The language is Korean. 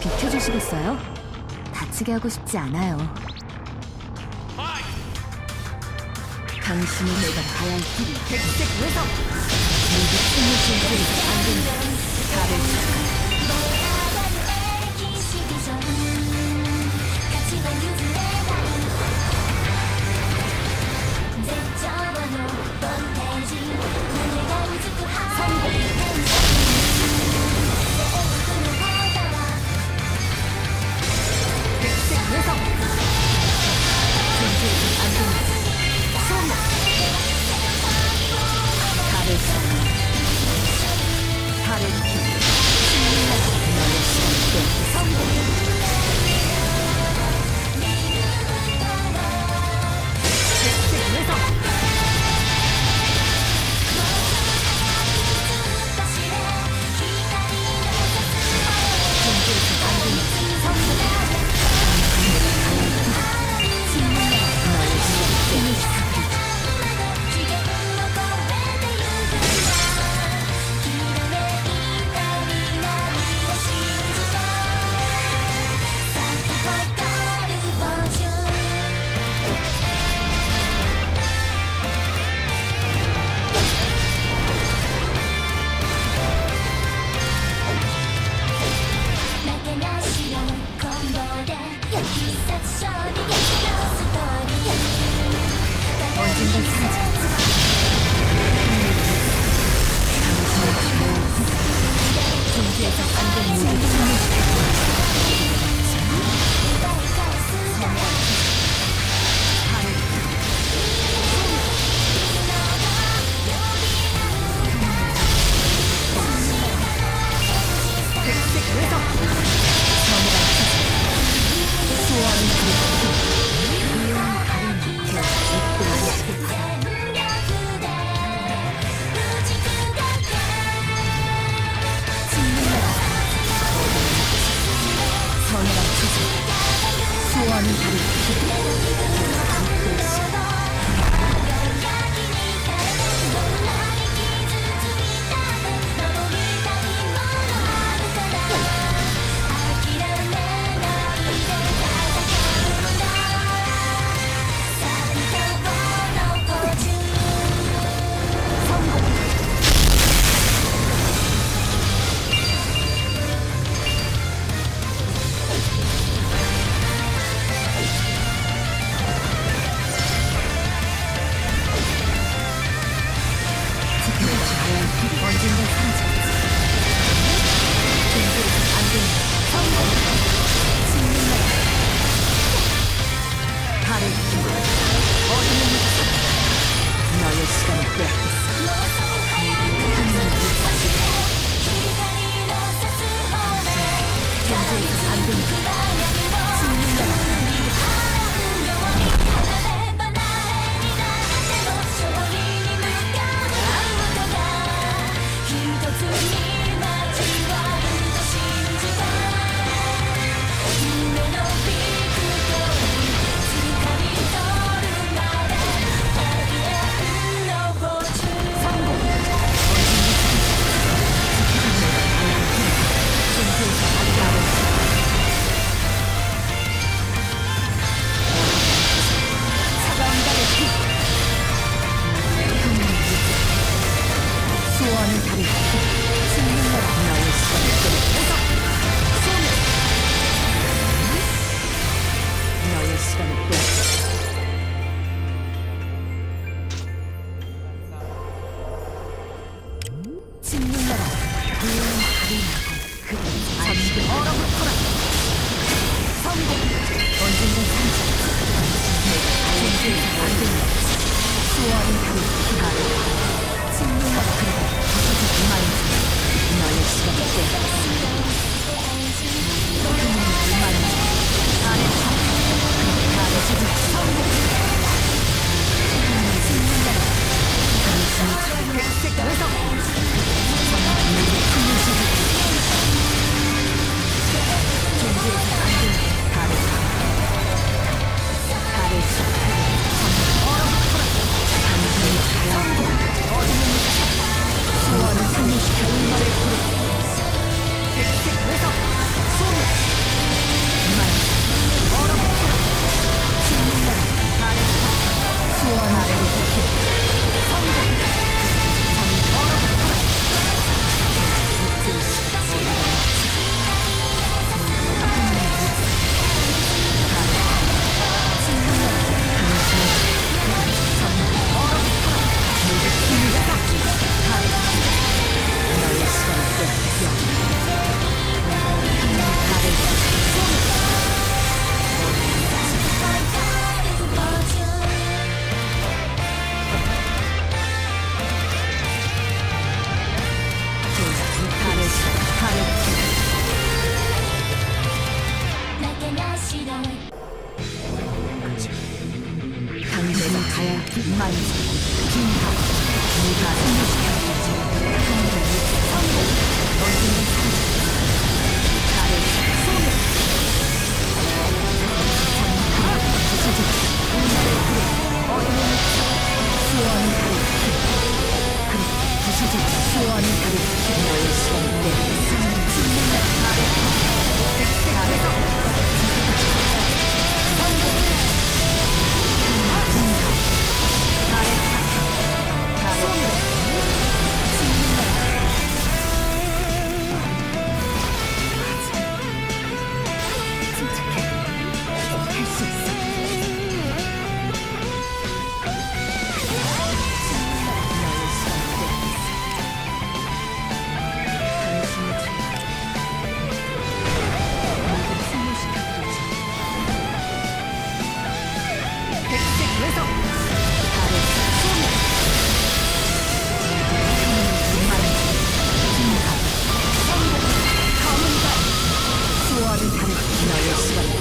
비켜주시겠어요? 다치게 하고 싶지 않아요. 당신이 내가 가야 할 길이 백색 외성! 모두 숨을 쉴 길이다. unreached. Thank you. 그 너의 시간이 깨달았습니다. 満足金貨無価 수원을 다르 너